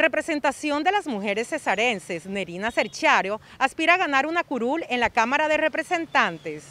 En representación de las mujeres cesarenses, Nerina Cerchario aspira a ganar una curul en la Cámara de Representantes.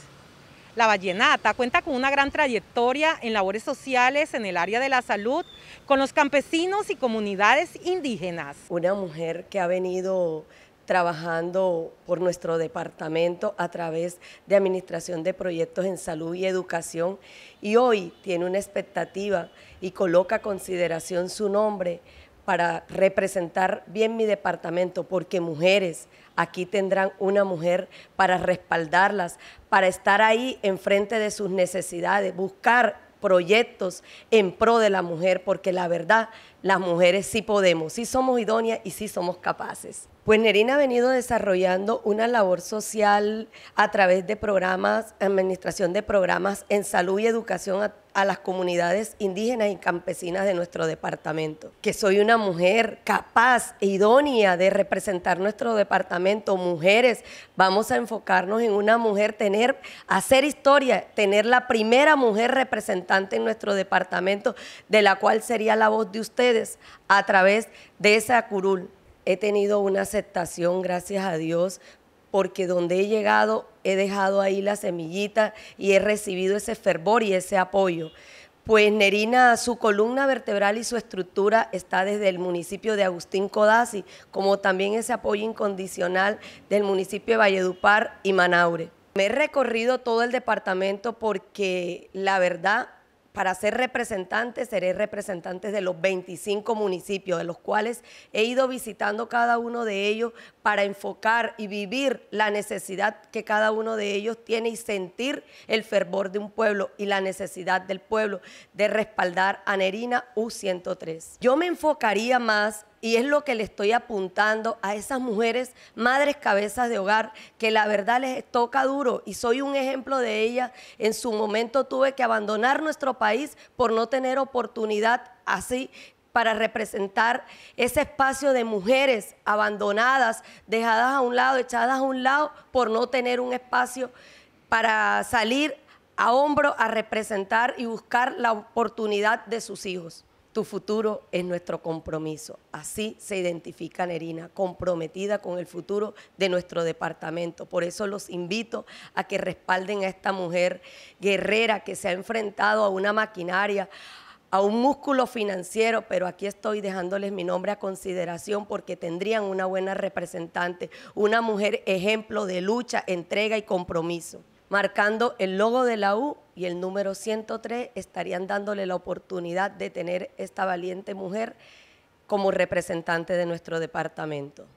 La Vallenata cuenta con una gran trayectoria en labores sociales en el área de la salud con los campesinos y comunidades indígenas. Una mujer que ha venido trabajando por nuestro departamento a través de administración de proyectos en salud y educación y hoy tiene una expectativa y coloca a consideración su nombre para representar bien mi departamento, porque mujeres, aquí tendrán una mujer para respaldarlas, para estar ahí enfrente de sus necesidades, buscar proyectos en pro de la mujer, porque la verdad, las mujeres sí podemos, sí somos idóneas y sí somos capaces. Pues Nerina ha venido desarrollando una labor social a través de programas, administración de programas en salud y educación a, a, las comunidades indígenas y campesinas de nuestro departamento. Que soy una mujer capaz e idónea de representar nuestro departamento. Mujeres, vamos a enfocarnos en una mujer, tener, hacer historia, tener la primera mujer representante en nuestro departamento, de la cual sería la voz de a través de esa curul he tenido una aceptación, gracias a Dios, porque donde he llegado he dejado ahí la semillita y he recibido ese fervor y ese apoyo. Pues Nerina, su columna vertebral y su estructura está desde el municipio de Agustín Codazzi, como también ese apoyo incondicional del municipio de Valledupar y Manaure. Me he recorrido todo el departamento porque la verdad para ser representante, seré representante de los 25 municipios, de los cuales he ido visitando cada uno de ellos para enfocar y vivir la necesidad que cada uno de ellos tiene y sentir el fervor de un pueblo y la necesidad del pueblo de respaldar a Nerina U103. Yo me enfocaría más y es lo que le estoy apuntando a esas mujeres, madres cabezas de hogar, que la verdad les toca duro y soy un ejemplo de ellas. En su momento tuve que abandonar nuestro país por no tener oportunidad así para representar ese espacio de mujeres abandonadas, dejadas a un lado, echadas a un lado por no tener un espacio para salir a hombro a representar y buscar la oportunidad de sus hijos. Tu futuro es nuestro compromiso. Así se identifica Nerina, comprometida con el futuro de nuestro departamento. Por eso los invito a que respalden a esta mujer guerrera que se ha enfrentado a una maquinaria, a un músculo financiero, pero aquí estoy dejándoles mi nombre a consideración porque tendrían una buena representante, una mujer ejemplo de lucha, entrega y compromiso marcando el logo de la U y el número 103 estarían dándole la oportunidad de tener esta valiente mujer como representante de nuestro departamento.